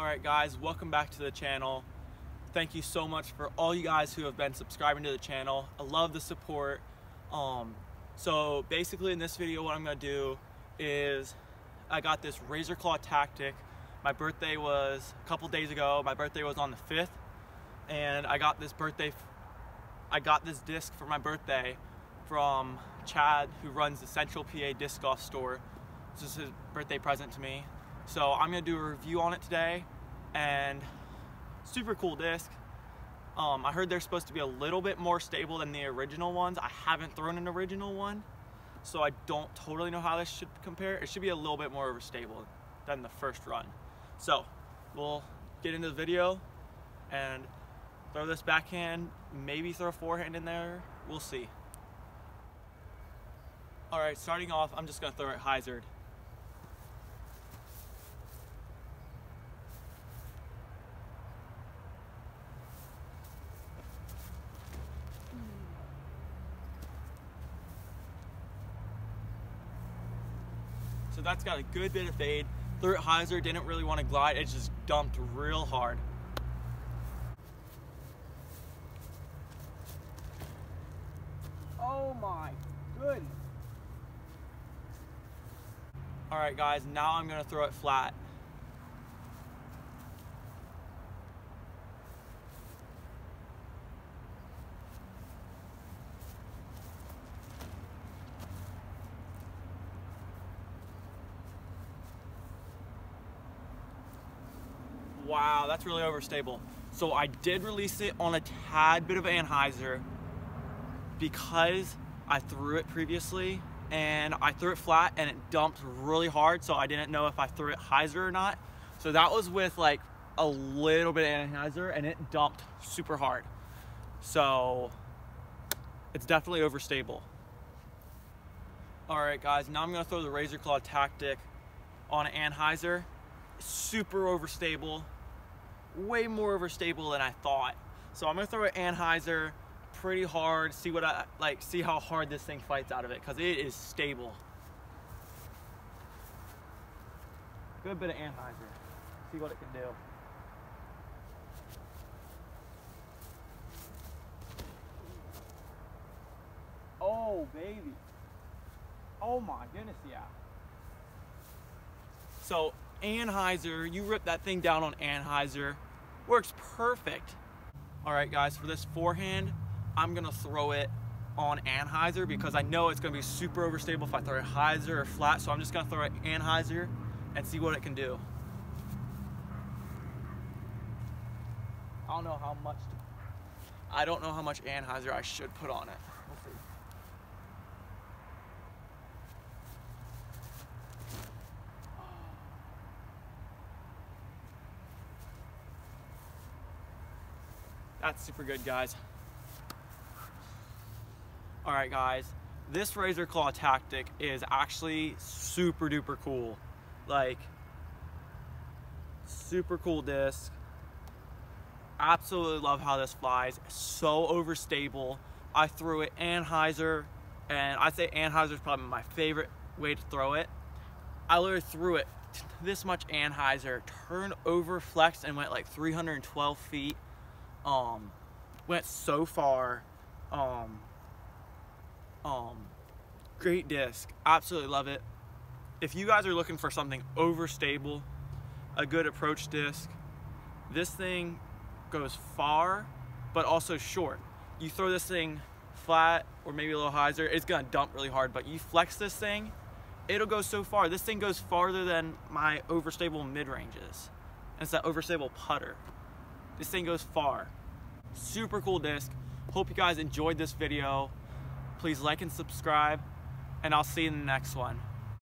Alright guys, welcome back to the channel. Thank you so much for all you guys who have been subscribing to the channel. I love the support. Um, so basically in this video what I'm going to do is I got this Razor Claw Tactic. My birthday was a couple days ago. My birthday was on the 5th and I got this birthday I got this disc for my birthday from Chad who runs the Central PA Disc Golf Store. This is his birthday present to me. So I'm gonna do a review on it today and super cool disc. Um, I heard they're supposed to be a little bit more stable than the original ones. I haven't thrown an original one, so I don't totally know how this should compare. It should be a little bit more stable than the first run. So we'll get into the video and throw this backhand, maybe throw a forehand in there. We'll see. All right, starting off, I'm just gonna throw it hyzered. So that's got a good bit of fade. Threw it hyzer, didn't really want to glide, it just dumped real hard. Oh my goodness. All right guys, now I'm gonna throw it flat. Wow, that's really overstable. So I did release it on a tad bit of anhyzer because I threw it previously and I threw it flat and it dumped really hard so I didn't know if I threw it hyzer or not. So that was with like a little bit of anhyzer and it dumped super hard. So it's definitely overstable. All right guys, now I'm gonna throw the Razor Claw Tactic on an anhyzer. Super overstable, way more overstable than I thought. So I'm gonna throw an Anhyzer pretty hard, see what I, like, see how hard this thing fights out of it, because it is stable. Good bit of Anhyzer, see what it can do. Oh, baby. Oh my goodness, yeah. So Anhyzer, you rip that thing down on Anhyzer, works perfect. All right guys, for this forehand, I'm gonna throw it on Anhyzer because I know it's gonna be super overstable if I throw it hyzer or flat, so I'm just gonna throw it Anhyzer and see what it can do. I don't know how much, I don't know how much Anhyzer I should put on it. We'll That's super good, guys. All right, guys, this Razor Claw tactic is actually super duper cool. Like, super cool disc. Absolutely love how this flies. So overstable. I threw it Anhyzer, and I'd say Anhyzer is probably my favorite way to throw it. I literally threw it this much Anhyzer, turned over, flexed, and went like 312 feet. Um, went so far. Um, um, great disc, absolutely love it. If you guys are looking for something overstable, a good approach disc, this thing goes far, but also short. You throw this thing flat or maybe a little hyzer, it's gonna dump really hard, but you flex this thing, it'll go so far. This thing goes farther than my overstable mid-ranges. And it's that overstable putter. This thing goes far. Super cool disc. Hope you guys enjoyed this video. Please like and subscribe, and I'll see you in the next one.